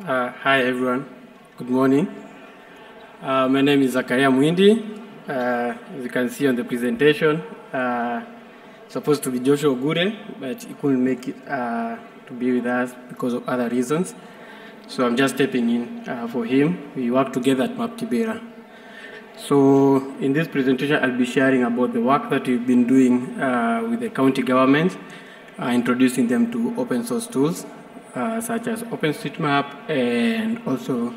Uh, hi everyone, good morning. Uh, my name is Zakaria Mwindi. Uh, as you can see on the presentation, uh, supposed to be Joshua Ogure, but he couldn't make it uh, to be with us because of other reasons. So I'm just stepping in uh, for him. We work together at MapKibera. So in this presentation, I'll be sharing about the work that we've been doing with the county government, introducing them to open source tools uh, such as OpenStreetMap and also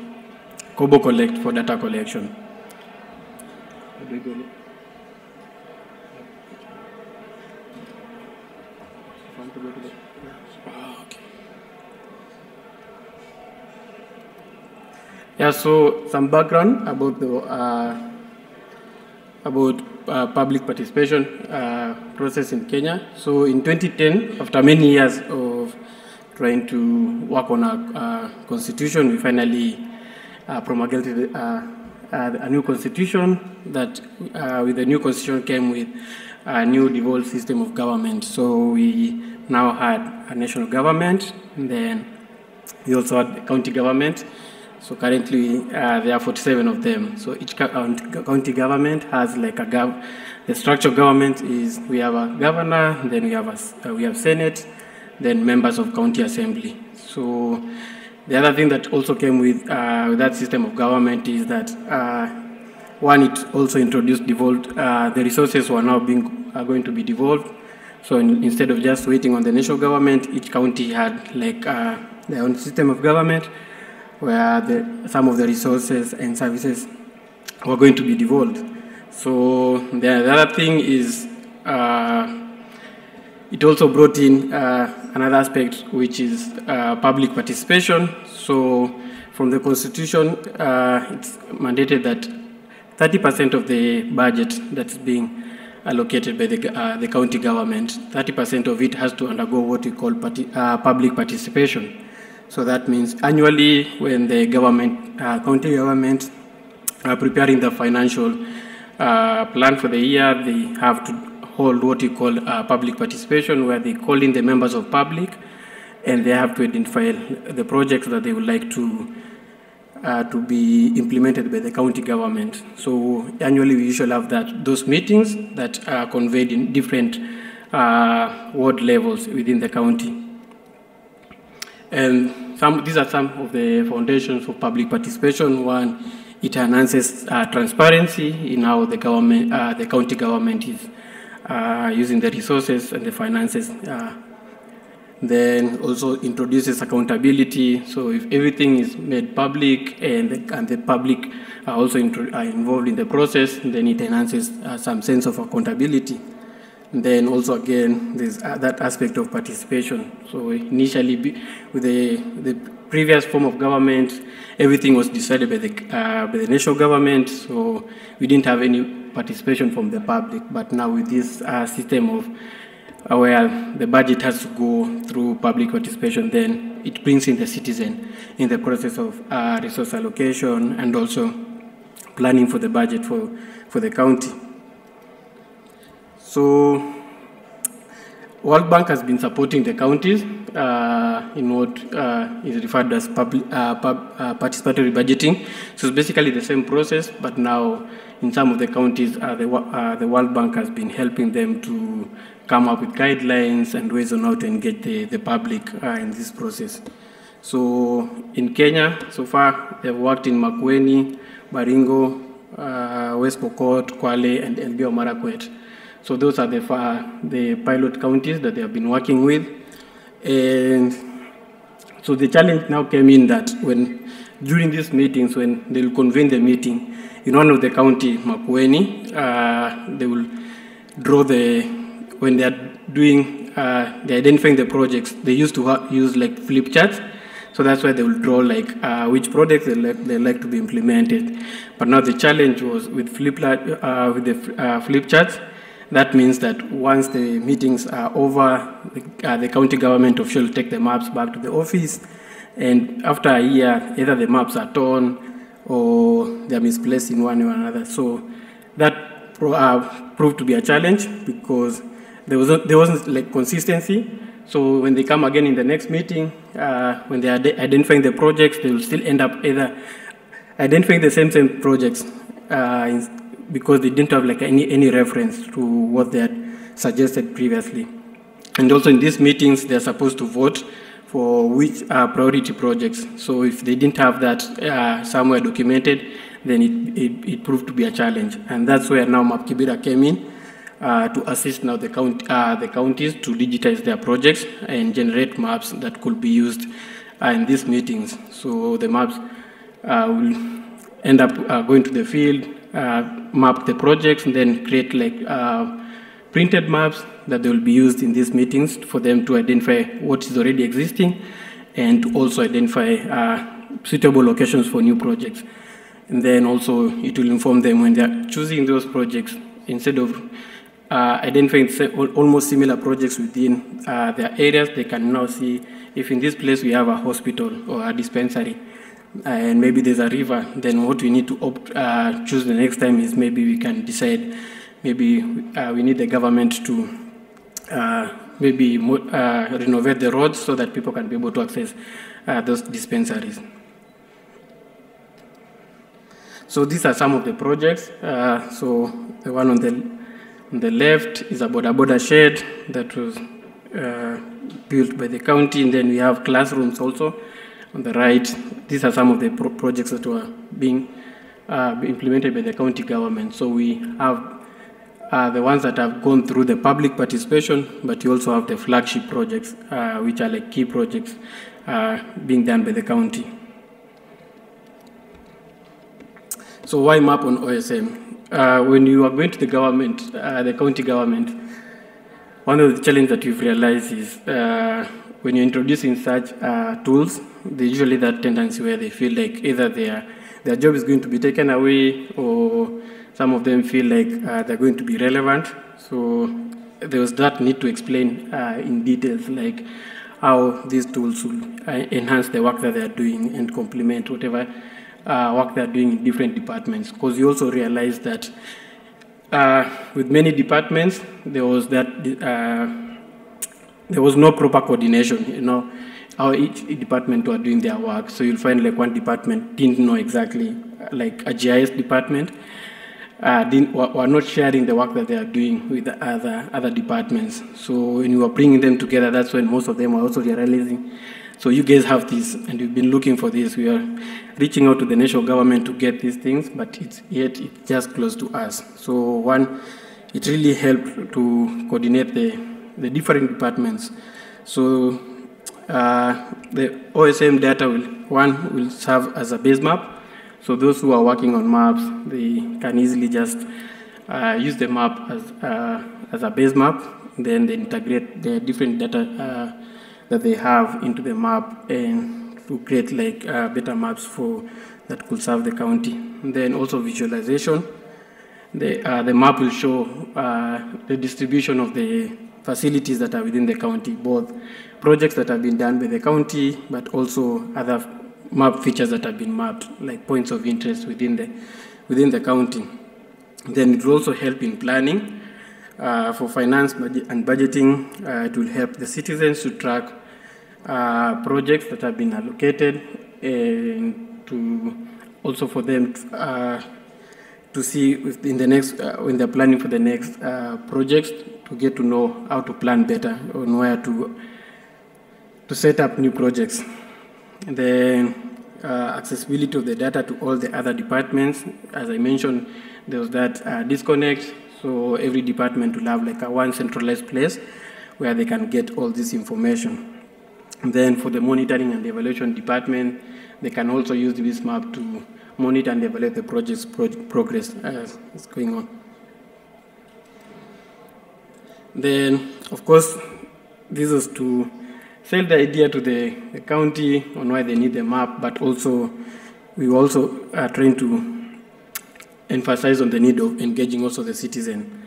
Kobo Collect for data collection. Yeah, so some background about the uh, about uh, public participation uh, process in Kenya. So in 2010, after many years of trying to work on our constitution, we finally uh, promulgated uh, uh, a new constitution that with the new constitution came with a new devolved system of government. So we now had a national government, and then we also had the county government. So currently uh, there are 47 of them. So each county government has like a gov. The structure of government is we have a governor, then we have a, uh, we have senate, then members of county assembly. So the other thing that also came with, uh, that system of government is that uh, one, it also introduced devolved. Uh, the resources were now being are going to be devolved. So in, instead of just waiting on the national government, each county had like uh, their own system of government, where the, some of the resources and services were going to be devolved. So the, the other thing is. It also brought in uh, another aspect, which is uh, public participation. So, from the constitution, uh, it's mandated that 30% of the budget that's being allocated by the, uh, the county government, 30% of it has to undergo what we call uh, public participation. So that means annually, when the government, uh, county government, are preparing the financial plan for the year, they have to hold what you call uh, public participation, where they call in the members of public, and they have to identify the projects that they would like to uh, to be implemented by the county government. So annually, we usually have that those meetings that are conveyed in different uh, ward levels within the county. And some, these are some of the foundations for public participation. One, it enhances uh, transparency in how the government, uh, the county government is uh, using the resources and the finances. Uh, then also introduces accountability. So if everything is made public and the, and the public are also are involved in the process, then it enhances uh, some sense of accountability. Then also again, there's uh, that aspect of participation. So initially, with the, the previous form of government, everything was decided by the, uh, by the national government. So we didn't have any participation from the public. But now with this uh, system of uh, where the budget has to go through public participation, then it brings in the citizen in the process of uh, resource allocation and also planning for the budget for, for the county. So, World Bank has been supporting the counties uh, in what uh, is referred as public, uh, pub, uh, participatory budgeting. So it's basically the same process, but now in some of the counties, uh, the, uh, the World Bank has been helping them to come up with guidelines and ways on how to engage the, the public uh, in this process. So in Kenya, so far, they've worked in Makueni, Baringo, uh, West Pokot, Kwale, and Elgeyo Marakwet. So those are the, the pilot counties that they have been working with. And so the challenge now came in that when during these meetings, when they'll convene the meeting, in one of the county, Makueni, uh, they will draw the when they are doing uh, they're identifying the projects. They used to use like flip charts, so that's why they will draw like uh, which projects they like they like to be implemented. But now the challenge was with flip uh, with the uh, flip charts. That means that once the meetings are over, the, uh, the county government official take the maps back to the office, and after a year, either the maps are torn or they are misplaced in one or another. So that pro- uh, proved to be a challenge because there wasn't there wasn't like consistency. So when they come again in the next meeting, uh, when they are identifying the projects, they will still end up either identifying the same same projects uh, because they didn't have like any any reference to what they had suggested previously. And also in these meetings, they're supposed to vote for which are priority projects. So if they didn't have that uh, somewhere documented, then it, it, it, proved to be a challenge. And that's where now MAP Kibera came in uh, to assist now the, count, uh, the counties to digitize their projects and generate maps that could be used uh, in these meetings. So the maps uh, will end up uh, going to the field, map the projects, and then create like printed maps that they will be used in these meetings for them to identify what is already existing and to also identify suitable locations for new projects. And then also it will inform them when they're choosing those projects, instead of uh, identifying almost similar projects within uh, their areas, they can now see if in this place we have a hospital or a dispensary, and maybe there's a river, then what we need to opt, uh, choose the next time is maybe we can decide, maybe uh, we need the government to uh, maybe uh, renovate the roads so that people can be able to access those dispensaries. So these are some of the projects. Uh, so the one on the, on the left is about a boda boda shed that was uh, built by the county, and then we have classrooms also on the right. These are some of the pro projects that were being uh, implemented by the county government. So we have uh, the ones that have gone through the public participation, but you also have the flagship projects, uh, which are like key projects uh, being done by the county. So why map on OSM? Uh, when you are going to the government, uh, the county government, one of the challenges that you've realized is uh, when you're introducing such uh, tools, there's usually that tendency where they feel like either their, their job is going to be taken away or some of them feel like uh, they're going to be relevant. So there was that need to explain uh, in details like how these tools will enhance the work that they're doing and complement whatever uh, work they're doing in different departments. Because you also realize that uh, with many departments, there was that uh, there was no proper coordination. You know how each department were doing their work. So you'll find like one department didn't know exactly, like a GIS department. Uh, didn't, were not sharing the work that they are doing with the other other departments. So when you are bringing them together, that's when most of them are also realizing so you guys have this, and we've been looking for this. We are reaching out to the national government to get these things, but it's yet it's just close to us. So one, it really helped to coordinate the, the different departments. So uh, the OSM data will, one will serve as a base map. So those who are working on maps, they can easily just uh, use the map as, uh, as a base map. Then they integrate the different data uh, that they have into the map and to create like uh, better maps for that could serve the county. And then also visualization. The, the map will show the distribution of the facilities that are within the county, both projects that have been done by the county, but also other map features that have been mapped, like points of interest within the, within the county. Then it will also help in planning uh, for finance and budgeting, uh, it will help the citizens to track uh, projects that have been allocated and to also for them to, uh, to see in the next, uh, when they're planning for the next uh, projects, to get to know how to plan better on where to, to set up new projects. And then uh, accessibility of the data to all the other departments. As I mentioned, there was that uh, disconnect so every department will have like a one centralized place where they can get all this information. And then for the monitoring and evaluation department, they can also use this map to monitor and evaluate the project's pro progress uh, as it's going on. Then, of course, this is to sell the idea to the, the county on why they need the map, but also we also are trying to emphasize on the need of engaging also the citizen.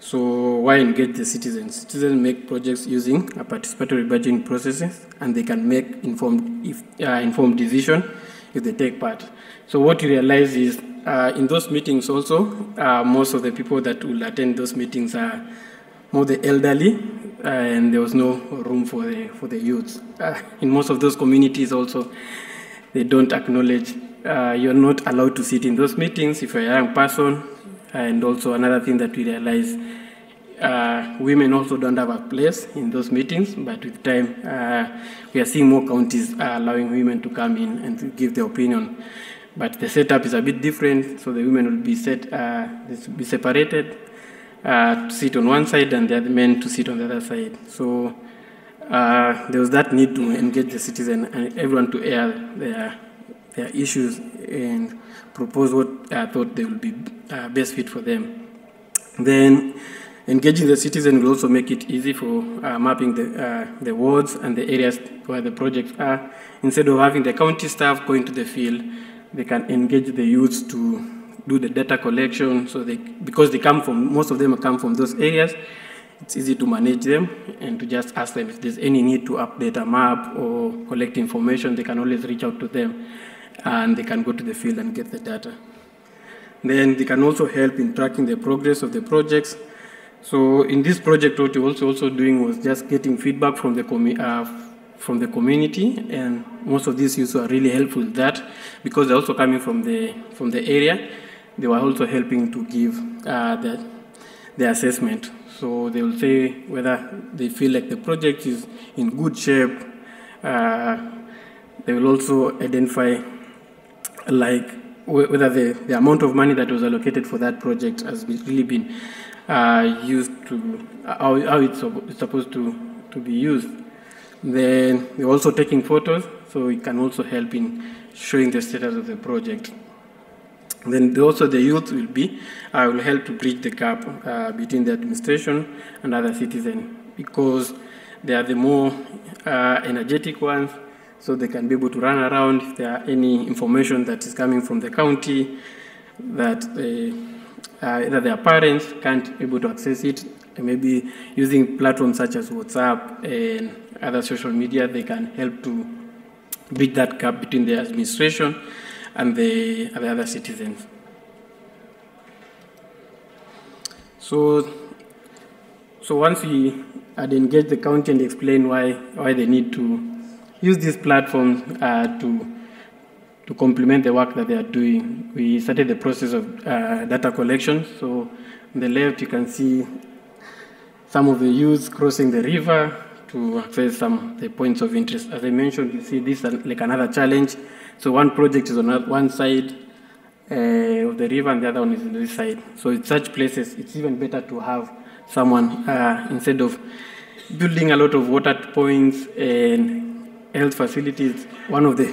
So why engage the citizens? Citizens make projects using a participatory budgeting processes, and they can make informed, if, uh, informed decision if they take part. So what you realize is uh, in those meetings also, uh, most of the people that will attend those meetings are more the elderly, and there was no room for the, for the youth. Uh, in most of those communities also, they don't acknowledge, uh, you're not allowed to sit in those meetings if you're a young person. And also another thing that we realize, uh, women also don't have a place in those meetings, but with time, uh, we are seeing more counties uh, allowing women to come in and to give their opinion. But the setup is a bit different, so the women will be set, uh, be separated uh, to sit on one side and the other men to sit on the other side. So uh, there was that need to engage the citizen and everyone to air their, their issues and propose what uh, thought they will be uh, best fit for them. Then engaging the citizen will also make it easy for uh, mapping the, uh, the wards and the areas where the projects are. Instead of having the county staff going to the field, they can engage the youth to do the data collection. So they, because they come from, most of them come from those areas, it's easy to manage them and to just ask them if there's any need to update a map or collect information, they can always reach out to them and they can go to the field and get the data. Then they can also help in tracking the progress of the projects. So in this project, what we're also, also doing was just getting feedback from the, uh, from the community, and most of these youths are really helpful with that because they're also coming from the, from the area. They were also helping to give uh, the, the assessment. So they will say whether they feel like the project is in good shape. Uh, they will also identify like whether the, the amount of money that was allocated for that project has really been uh, used to, how, how it's, supposed to, to be used. Then we're also taking photos, so it can also help in showing the status of the project. Then also the youth will be, uh, will help to bridge the gap uh, between the administration and other citizens because they are the more uh, energetic ones, so they can be able to run around if there are any information that is coming from the county that uh, either their parents can't able to access it, maybe using platforms such as WhatsApp and other social media, they can help to bridge that gap between the administration and the, the other citizens. So, so once we had engaged the county and explained why, why they need to use this platform uh, to, to complement the work that they are doing. We started the process of uh, data collection. So on the left, you can see some of the youths crossing the river to access some the points of interest. As I mentioned, you see this like another challenge. So one project is on one side uh, of the river and the other one is on this side. So in such places, it's even better to have someone uh, instead of building a lot of water points and health facilities, one of the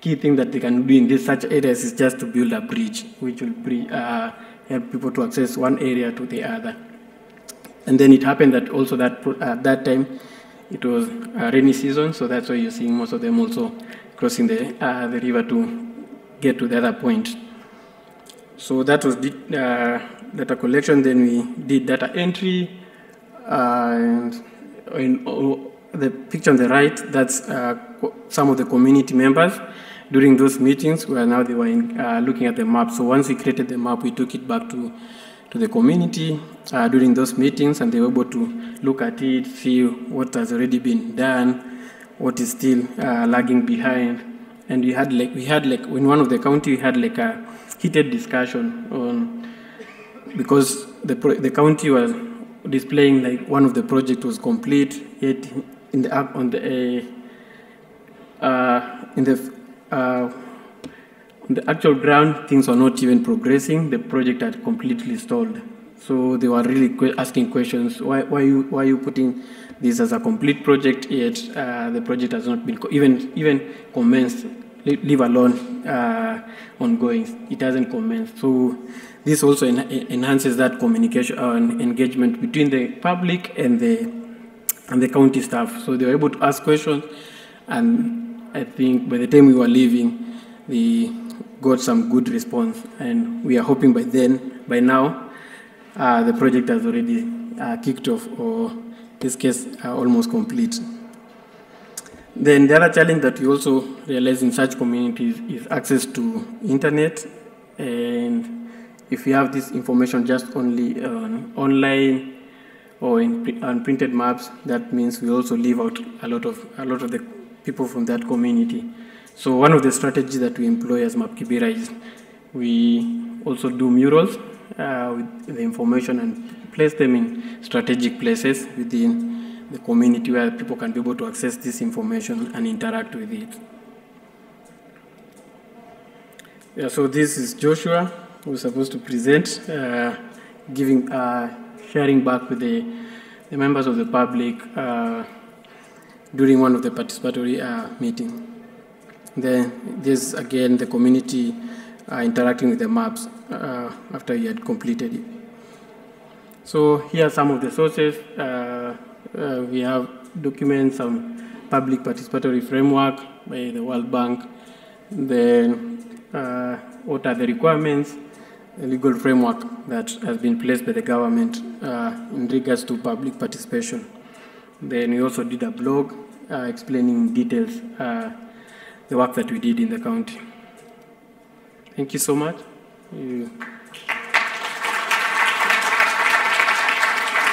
key things that they can do in these such areas is just to build a bridge, which will uh, help people to access one area to the other. And then it happened that also that at that time it was a rainy season, so that's why you're seeing most of them also crossing the uh, the river to get to the other point. So that was uh, data collection. Then we did data entry, uh, and in, the picture on the right, that's uh, some of the community members during those meetings where now they were in, uh, looking at the map. So once we created the map, we took it back to, to the community uh, during those meetings and they were able to look at it, see what has already been done, what is still uh, lagging behind. And we had like, we had like, in one of the county, we had like a heated discussion on, because the, the county was displaying like one of the project was complete, yet in the on the uh, uh, in the uh, on the actual ground, things were not even progressing. The project had completely stalled. So they were really que asking questions. Why, why you why are you putting this as a complete project yet uh, the project has not been even even commenced? Leave alone uh, ongoing. It hasn't commenced. So this also en enhances that communication and engagement between the public and the and the county staff. So they were able to ask questions, and I think by the time we were leaving, they got some good response. And we are hoping by then, by now, uh, the project has already uh, kicked off, or this case, uh, almost complete. Then the other challenge that we also realize in such communities is access to internet. And if you have this information just only online, or in unprinted maps, that means we also leave out a lot of a lot of the people from that community. So one of the strategies that we employ as Map Kibera is we also do murals uh, with the information and place them in strategic places within the community where people can be able to access this information and interact with it. Yeah, so this is Joshua, who's supposed to present, uh, giving, uh, sharing back with the, the, members of the public uh, during one of the participatory uh, meetings. Then there's again the community interacting with the maps uh, after you had completed it. So here are some of the sources. Uh, uh, we have documents, some public participatory framework by the World Bank, then uh, what are the requirements, the legal framework that has been placed by the government uh, in regards to public participation. Then we also did a blog explaining details the work that we did in the county. Thank you so much.